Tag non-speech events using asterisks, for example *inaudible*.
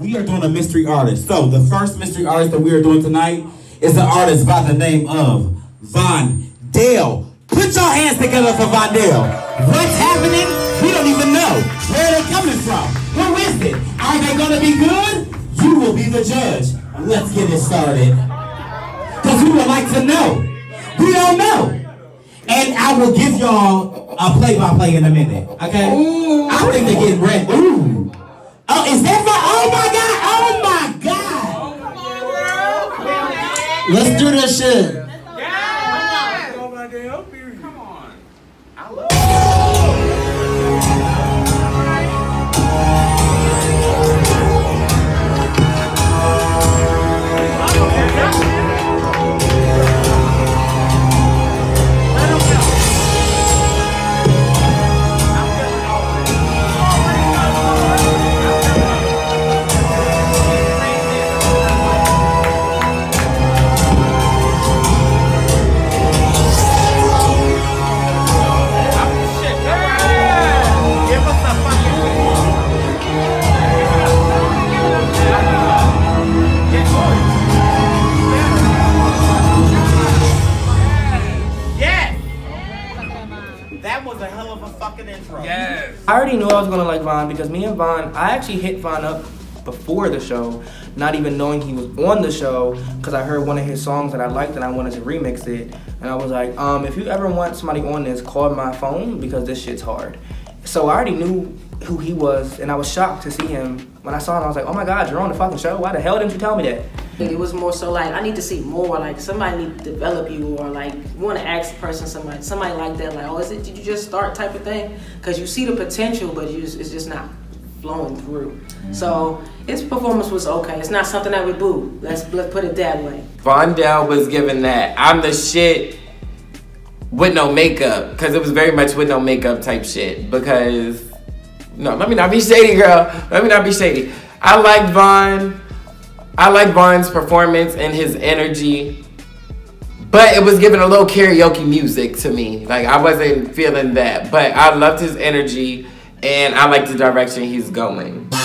we are doing a mystery artist. So the first mystery artist that we are doing tonight is an artist by the name of Von Dale. Put your hands together for VonDell. What's happening? We don't even know. Where are they coming from? Who is it? Are they gonna be good? You will be the judge. Let's get it started. Because we would like to know. We don't know. And I will give y'all a play-by-play in a minute. Okay? I think they're getting ready. Ooh. Oh, is that my? Oh my God! Oh my God! Let's do this shit. Fucking intro. I already knew I was gonna like Vaughn because me and Vaughn, I actually hit Vaughn up before the show, not even knowing he was on the show, because I heard one of his songs that I liked and I wanted to remix it. And I was like, um, if you ever want somebody on this, call my phone because this shit's hard. So I already knew who he was, and I was shocked to see him. When I saw him, I was like, oh my god, you're on the fucking show? Why the hell didn't you tell me that? It was more so like I need to see more. Like somebody need to develop you, or like you want to ask a person somebody somebody like that. Like, oh, is it? Did you just start type of thing? Because you see the potential, but you just, it's just not flowing through. Mm-hmm. So his performance was okay. It's not something that we boo. Let's let's put it that way. VonDell was given that I'm the shit with no makeup because it was very much with no makeup type shit. Because no, let me not be shady, girl. Let me not be shady. I like Vaughn. I like Vaughn's performance and his energy, but it was giving a little karaoke music to me. Like I wasn't feeling that, but I loved his energy and I like the direction he's going. *laughs*